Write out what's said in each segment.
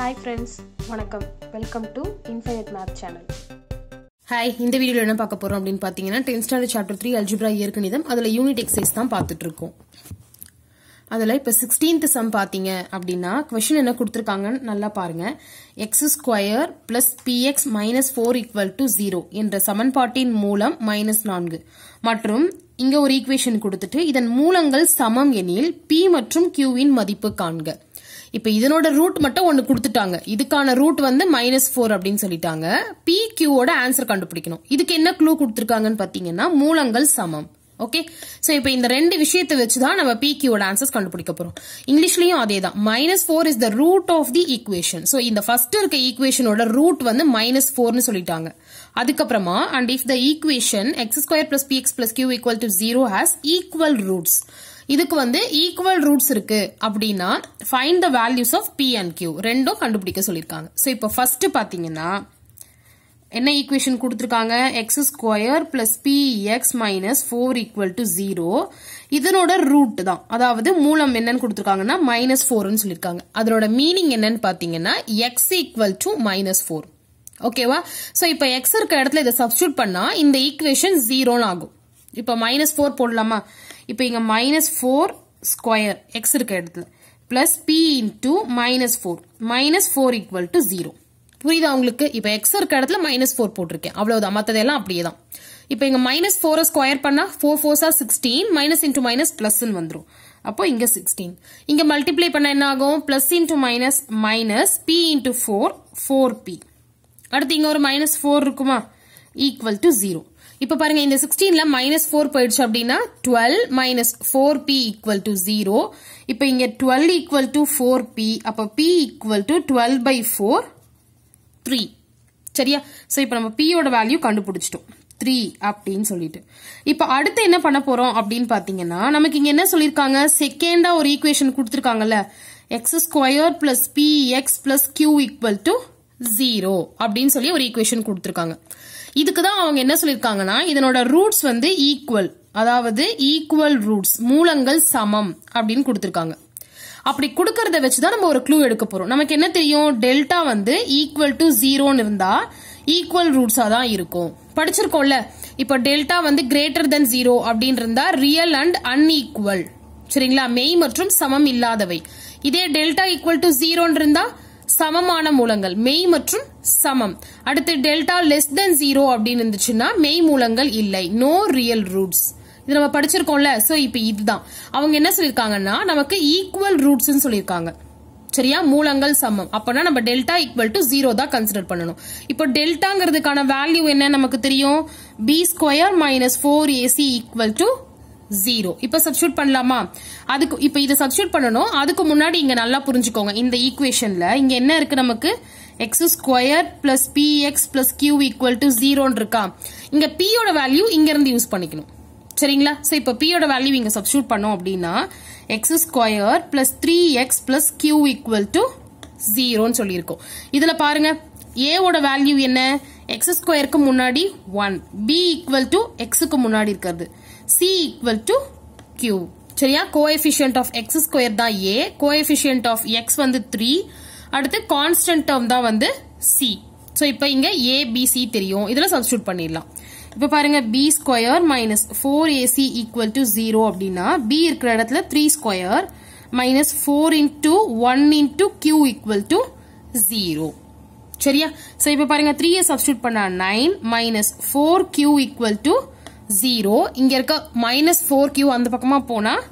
Hi friends வணக்கம். Welcome to infinite map channel hi இந்த வீடியோவில் என்ன பார்க்க போகிறோம் அப்படின்னு பார்த்தீங்கன்னா tenth standard chapter three algebra இயற்கணிதம் அதில் யூனிட் எக்ஸைஸ் தான் பார்த்துட்ருக்கோம் அதில் இப்போ சிக்ஸ்டீன்த் சம் பார்த்தீங்க அப்படின்னா கொஷின் என்ன கொடுத்துருக்காங்கன்னு நல்லா பாருங்க. X square plus b x minus four equal to zero என்ற சமன்பாட்டின் மூலம் மைனஸ் நான்கு. மற்றும் இங்கே ஒரு ஈக்குவேஷன் கொடுத்துட்டு இதன் மூலங்கள் சமம் எனில் பி மற்றும் கியூவின் மதிப்பு காண்க. இப்போ இதனோட ரூட் மட்டும் ஒன்று கொடுத்துட்டாங்க. இதுக்கான ரூட் வந்து மைனஸ் ஃபோர் அப்படின்னு சொல்லிட்டாங்க. பி கியூவோட ஆன்சர் கண்டுபிடிக்கணும். இதுக்கு என்ன க்ளூ கொடுத்துருக்காங்கன்னு பார்த்தீங்கன்னா மூலங்கள் சமம். ஓகே ஸோ இப்போ இந்த ரெண்டு விஷயத்தை வச்சு தான் நம்ம பி கியூவோட ஆன்சர்ஸ் கண்டுபிடிக்க போகிறோம் இங்கிலீஷ்லையும் அதே தான் minus four is the root of the equation so இந்த ஃபர்ஸ்ட் இருக்க ஈக்குவேஷனோட ரூட் வந்து மைனஸ் ஃபோர்னு சொல்லிட்டாங்க. அதுக்கப்புறமா and if the equation x square plus b x plus q equal to zero has equal roots இதுக்கு வந்து ஈக்குவல் ரூட்ஸ் இருக்கு அப்படின்னா find the values of b and q ரெண்டும் கண்டுபிடிக்க சொல்லியிருக்காங்க. ஸோ இப்போ ஃபர்ஸ்ட் பார்த்தீங்கன்னா என்ன ஈக்குவேஷன் கொடுத்துருக்காங்க? X square plus b x minus four equal to zero இதனோட ரூட் தான். அதாவது மூலம் என்னன்னு கொடுத்துருக்காங்கன்னா மைனஸ் ஃபோர்னு சொல்லியிருக்காங்க. அதனோட மீனிங் என்னன்னு பார்த்தீங்கன்னா x equal to minus four ஓகேவா ஸோ இப்போ எக்ஸ் இருக்க இடத்துல இதை சப்ஸ்டியூட் பண்ணா இந்த ஈக்குவேஷன் ஜீரோன்னு ஆகும். இப்போ மைனஸ் ஃபோர் போடலாமா? இப்போ இங்க மைனஸ் ஃபோர் ஸ்கொயர் எக்ஸ் இருக்க இடத்துல. Plus b into minus four minus four equal to zero புரியுதா உங்களுக்கு? இப்போ எக்ஸ் இருக்க இடத்துல மைனஸ் ஃபோர் போட்டிருக்கேன். அவ்வளவுதான். மற்றதெல்லாம் அப்படியே தான் இப்போ இங்க மைனஸ் ஃபோரை ஸ்கொயர் பண்ணா ஃபோர் ஃபோர்ஸா சிக்ஸ்டீன் மைனஸ் இன்டூ மைனஸ் பிளஸ்ன்னு வந்துடும் அப்போ இங்க சிக்ஸ்டீன் இங்க மல்டிப்ளை பண்ண என்ன ஆகும்? Plus into minus minus b into four four b அடுத்து இங்க ஒரு மைனஸ் ஃபோர் இருக்குமா? ஈக்குவல் டு ஜீரோ இப்ப பாருங்க இந்த சிக்ஸ்டீன்ல மைனஸ் ஃபோர் போயிடுச்சு அப்படின்னா twelve minus four b equal to zero இப்ப இங்க twelve equal to four b அப்ப b equal to twelve by four three சரியா? சோ இப்ப நம்ம பியோட வேல்யூ கண்டுபிடிச்சிட்டோம். த்ரீ அப்படின்னு சொல்லிட்டு. இப்ப அடுத்து என்ன பண்ண போறோம் அப்படின்னு பாத்தீங்கன்னா நமக்கு இங்க என்ன சொல்லிருக்காங்க? செகண்டா ஒரு equation கொடுத்துருக்காங்கல்ல. X square plus b x plus q equal to zero அப்படின்னு சொல்லி ஒரு ஈக்குவேஷன் கொடுத்துருக்காங்க. இதுக்கு தான் அவங்க என்ன சொல்லியிருக்காங்கன்னா இதனோட ரூட்ஸ் வந்து ஈக்குவல் அதாவது ஈக்குவல் ரூட்ஸ் மூலங்கள் சமம் அப்படின்னு கொடுத்துருக்காங்க. அப்படி கொடுக்கறத வச்சுதான் நம்ம ஒரு க்ளூ எடுக்க போறோம். நமக்கு என்ன தெரியும்? டெல்டா வந்து ஈக்குவல் டு ஜீரோன்னு இருந்தா ஈக்குவல் ரூட்ஸா தான் இருக்கும். படிச்சிருக்கோம்ல? இப்ப டெல்டா வந்து கிரேட்டர் தென் ஜீரோ அப்படின்னு இருந்தா ரியல் அண்ட் அன்ஈக்குவல் சரிங்களா? மெய் மற்றும் சமம் இல்லாதவை. இதே டெல்டா ஈக்குவல் டு ஜீரோன்னு இருந்தா சமமான மூலங்கள். மெய் மற்றும் சமம். அடுத்து டெல்டா லெஸ் தென் ஜீரோ அப்படின்னு இருந்துச்சுன்னா மெய் மூலங்கள் இல்லை. நோ ரியல் ரூட்ஸ் இது நம்ம படிச்சிருக்கோம்ல. சோ இப்ப இதுதான். அவங்க என்ன சொல்லிருக்காங்கன்னா நமக்கு ஈக்குவல் ரூட்ஸ் சொல்லிருக்காங்க சரியா? மூலங்கள் சமம். அப்பனா நம்ம டெல்டா ஈக்குவல் டு ஜீரோ தான் கன்சிடர் பண்ணணும். இப்போ டெல்டாங்கிறதுக்கான வேல்யூ என்ன நமக்கு தெரியும்? B square minus four a c equal to zero இப்ப சப்ஸ்டியூட் பண்ணலாமா? அதுக்கு இப்ப இதை சப்ஸ்டியூட் பண்ணணும். அதுக்கு முன்னாடி இங்க நல்லா புரிஞ்சுக்கோங்க. இந்த ஈக்குவேஷன்ல இங்க என்ன இருக்கு நமக்கு? X square plus b x plus q equal to ஜீரோன்னு இருக்கா. இங்க p யோட வேல்யூ இங்க இருந்து யூஸ் பண்ணிக்கணும். சரிங்களா? சோ இப்ப பியோட யோட வேல்யூ இங்க சப்ஸ்டியூட் பண்ணோம் அப்படின்னா x square plus three x plus q equal to ஜீரோன்னு சொல்லியிருக்கோம். இதுல பாருங்க. ஏவோட வேல்யூ என்ன? எக்ஸ் ஸ்கொயருக்கு முன்னாடி ஒன் பி ஈக்குவல் டு எக்ஸுக்கு முன்னாடி இருக்கிறது. சி ஈக்குவல் டு கியூ சரியா? கோஎஃபிஷியன்ட் ஆஃப் எக்ஸ் ஸ்கொயர் தான் ஏ கோஎஃபிஷியன்ட் ஆஃப் எக்ஸ் வந்து த்ரீ அடுத்து கான்ஸ்டன்ட் டேர்ம் தான் வந்து சி ஸோ இப்போ இங்கே ஏபிசி தெரியும். இதில் சப்ஸ்டியூட் பண்ணிடலாம். இப்போ பாருங்க b square minus four a c equal to zero அப்படின்னா பி இருக்கிற இடத்துல three square minus four into one into q equal to zero சரியா? ஸோ இப்போ பாருங்க த்ரீயை சப்ஸ்டியூட் பண்ணா nine minus four q equal to zero இங்க இருக்க மைனஸ் ஃபோர் கியூ அந்த பக்கமா போனா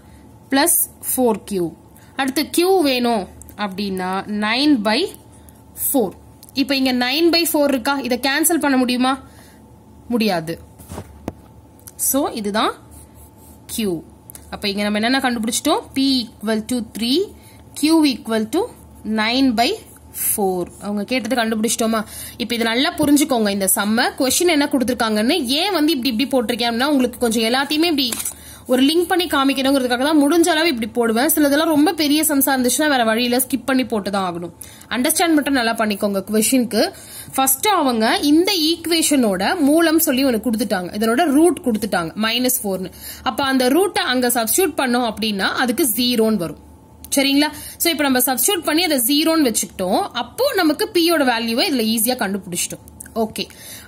பிளஸ் ஃபோர் கியூ அடுத்து கியூ வேணும் அப்படின்னா நைன் பை ஃபோர் இப்போ இங்க நைன் பை ஃபோர் இருக்கா? இதை கேன்சல் பண்ண முடியுமா? முடியாது. ஸோ இதுதான் கியூ அப்போ இங்க நம்ம என்னென்ன கண்டுபிடிச்சிட்டோம்? B equal to three q equal to nine by four அவங்க கேட்டது கண்டுபிடிச்சிட்டோமா? இப்போ இது நல்லா புரிஞ்சுக்கோங்க. இந்த சம்ம கொஷின் என்ன கொடுத்துருக்காங்கன்னு ஏன் வந்து இப்படி இப்படி போட்டிருக்கேன் அப்படின்னா உங்களுக்கு கொஞ்சம் எல்லாத்தையுமே இப்படி ஒரு லிங்க் பண்ணி காமிக்கணுங்கிறதுக்காக தான் முடிஞ்ச அளவு இப்படி போடுவேன். சிலதெல்லாம் ரொம்ப பெரிய சம்ஸா இருந்துச்சுன்னா வேற வழியில ஸ்கிப் பண்ணி போட்டு தான் ஆகணும். அண்டர்ஸ்டாண்ட் மட்டும் நல்லா பண்ணிக்கோங்க கொஷினுக்கு ஃபர்ஸ்ட் அவங்க இந்த ஈக்குவேஷனோட மூலம் சொல்லி ஒன்று கொடுத்துட்டாங்க. இதனோட ரூட் கொடுத்துட்டாங்க. மைனஸ் ஃபோர்னு அப்ப அந்த ரூட்டை அங்க சப்ஸ்டியூட் பண்ணோம் அப்படின்னா அதுக்கு ஜீரோன்னு வரும். சரிங்களா? சோ இப்போ நம்ம சப்ஸ்டியூட் பண்ணி அதை ஜீரோன்னு வச்சுக்கிட்டோம். அப்போ நமக்கு பியோட வேல்யூவை இதுல ஈஸியா கண்டுபிடிச்சிட்டோம். ஓகே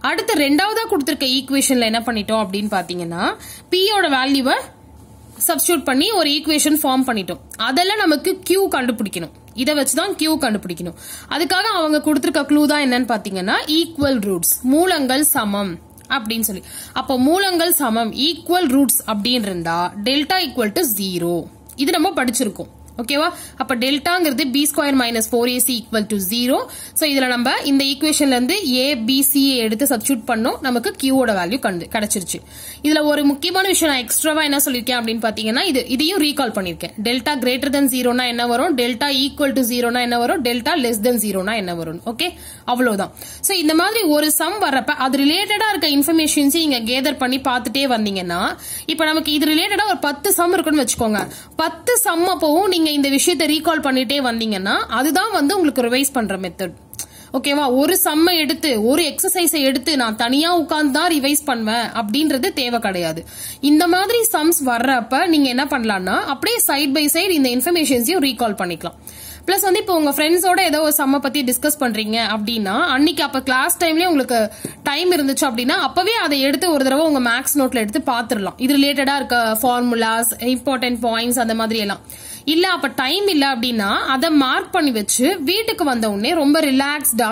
அடுத்து ரெண்டாவதா கொடுத்துருக்க ஈக்குவேஷன்ல என்ன பண்ணிட்டோம் அப்படின்னு பாத்தீங்கன்னா பியோட வேல்யூவை சப்ஸ்டியூட் பண்ணி ஒரு ஈக்குவேஷன் ஃபார்ம் பண்ணிட்டோம். அதெல்லாம் நமக்கு கியூ கண்டுபிடிக்கணும். இதை வச்சு தான் Q கண்டுபிடிக்கணும். அதுக்காக அவங்க கொடுத்துருக்க க்ளூ தான் என்னன்னு பாத்தீங்கன்னா ஈக்குவல் ரூட்ஸ் மூலங்கள் சமம் அப்படின்னு சொல்லி. அப்போ மூலங்கள் சமம் ஈக்குவல் ரூட்ஸ் அப்படின்னு இருந்தா டெல்டா ஈக்குவல் டு ஜீரோ இது நம்ம படிச்சிருக்கோம். ஓகேவா அப்ப டெல்டாங்கிறது b square minus four a c equal to zero so இதுல நம்ம இந்த ஈக்குவேஷன்ல இருந்து ஏ பிசிஏ எடுத்து சப்ஸ்டியூட் பண்ணோம். நமக்கு கியூவோட வேல்யூ கண்டு கிடைச்சிருச்சு. இதுல ஒரு முக்கியமான விஷயம் நான் எக்ஸ்ட்ராவா என்ன சொல்லியிருக்கேன் அப்படின்னு பாத்தீங்கன்னா இது இதையும் ரீகால் பண்ணிருக்கேன். டெல்டா கிரேட்டர் தென் ஜீரோனா என்ன வரும்? டெல்டா ஈக்குவல் டு ஜீரோனா என்ன வரும்? டெல்டா லெஸ் தென் ஜீரோனா என்ன வரும்? ஓகே அவ்வளவுதான். சோ இந்த மாதிரி ஒரு சம் வர்றப்ப அது ரிலேட்டடா இருக்க இன்ஃபர்மேஷன்ஸ் நீங்க கேதர் பண்ணி பார்த்துட்டே வந்தீங்கன்னா இப்ப நமக்கு இது ரிலேட்டடா ஒரு பத்து சம் இருக்குன்னு வச்சுக்கோங்க. பத்து சம் அப்பவும் நீங்க இந்த விஷயத்தை ரீகால் பண்ணிட்டே வந்தீங்கன்னா அதுதான் வந்து உங்களுக்கு ரிவைஸ் பண்ற மெத்தட் ஓகேவா ஒரு சம்மை எடுத்து ஒரு எக்ஸசைஸை எடுத்து நான் தனியா உட்கார்ந்து தான் ரிவைஸ் பண்ணுவேன் அப்படின்றது தேவை கிடையாது. இந்த மாதிரி சம்ஸ் வர்றப்ப நீங்க என்ன பண்ணலாம்னா அப்படியே சைட் பை சைடு இந்த இன்ஃபர்மேஷன்ஸையும் ரீகால் பண்ணிக்கலாம். பிளஸ் வந்து இப்போ உங்க ஃப்ரெண்ட்ஸோட ஏதோ ஒரு சம்ம பத்தி டிஸ்கஸ் பண்றீங்க அப்படின்னா அன்னைக்கு அப்ப கிளாஸ் டைம்லயே உங்களுக்கு டைம் இருந்துச்சு அப்படின்னா அப்பவே அதை எடுத்து ஒரு தடவை உங்க மேக்ஸ் நோட்ல எடுத்து பாத்துரலாம். இது ரிலேட்டடா இருக்க ஃபார்முலாஸ் இம்பார்ட்டன்ட் பாயிண்ட்ஸ் அந்த மாதிரி எல்லாம். இல்ல அப்ப டைம் இல்ல அப்படின்னா அதை மார்க் பண்ணி வச்சு வீட்டுக்கு வந்த உடனே ரொம்ப ரிலாக்ஸ்டா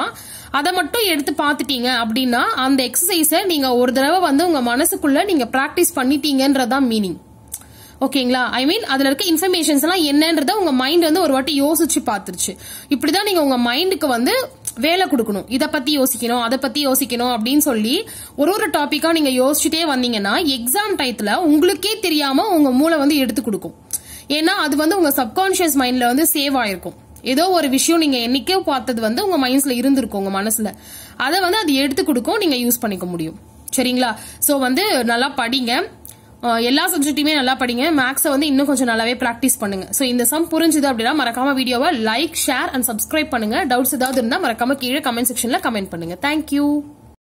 அதை மட்டும் எடுத்து பாத்துட்டீங்க அப்படின்னா அந்த எக்ஸசைஸ நீங்க ஒரு தடவை வந்து உங்க மனசுக்குள்ள நீங்க பிராக்டிஸ் பண்ணிட்டீங்கன்றதான் மீனிங் ஓகேங்களா? ஐ மீன் அதுல இருக்க இன்ஃபர்மேஷன்ஸ் எல்லாம் என்னன்றத உங்க மைண்ட் வந்து ஒரு வாட்டி யோசிச்சு பாத்துருச்சு இப்படிதான் நீங்க உங்க மைண்டுக்கு வந்து வேலை கொடுக்கணும். இதை பத்தி யோசிக்கணும் அதை பத்தி யோசிக்கணும் அப்படின்னு சொல்லி ஒரு ஒரு டாபிக்கா நீங்க யோசிச்சுட்டே வந்தீங்கன்னா எக்ஸாம் டயத்துல உங்களுக்கே தெரியாம உங்க மூளை வந்து எடுத்து கொடுக்கும். ஏன்னா அது வந்து உங்க சப்கான்சியஸ் மைண்ட்ல வந்து சேவ் ஆயிருக்கும். ஏதோ ஒரு விஷயம் நீங்க என்னைக்கோ பார்த்தது வந்து உங்க மைண்ட்ஸ்ல இருந்திருக்கும் உங்க மனசுல. அதை வந்து அது எடுத்து கொடுக்கும் நீங்க யூஸ் பண்ணிக்க முடியும். சரிங்களா? சோ வந்து நல்லா படிங்க. எல்லா சப்ஜெக்ட்டுமே நல்லா படிங்க. மேக்ஸை வந்து இன்னும் கொஞ்சம் நல்லாவே ப்ராக்டிஸ் பண்ணுங்க. ஸோ இந்த சம் புரிஞ்சுது அப்படின்னா மறக்காம வீடியோவை லைக் ஷேர் அண்ட் சப்ஸ்கிரைப் பண்ணுங்க. டவுட்ஸ் ஏதாவது இருந்தால் மறக்காம கீழே கமெண்ட் செக்ஷன்ல கமெண்ட் பண்ணுங்க. தேங்க்யூ